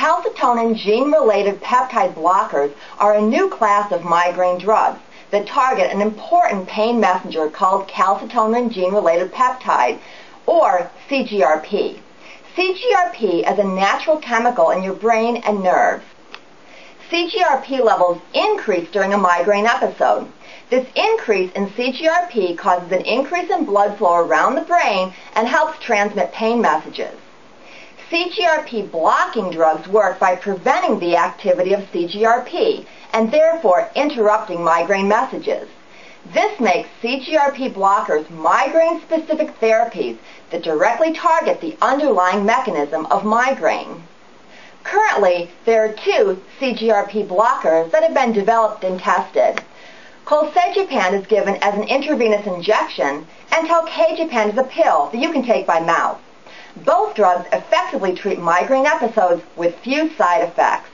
calcitonin gene-related peptide blockers are a new class of migraine drugs that target an important pain messenger called calcitonin gene-related peptide, or CGRP. CGRP is a natural chemical in your brain and nerves. CGRP levels increase during a migraine episode. This increase in CGRP causes an increase in blood flow around the brain and helps transmit pain messages. CGRP blocking drugs work by preventing the activity of CGRP and therefore interrupting migraine messages. This makes CGRP blockers migraine-specific therapies that directly target the underlying mechanism of migraine. Currently, there are two CGRP blockers that have been developed and tested. Olcegepant is given as an intravenous injection, and Telcagepant is a pill that you can take by mouth. Both drugs effectively treat migraine episodes with few side effects.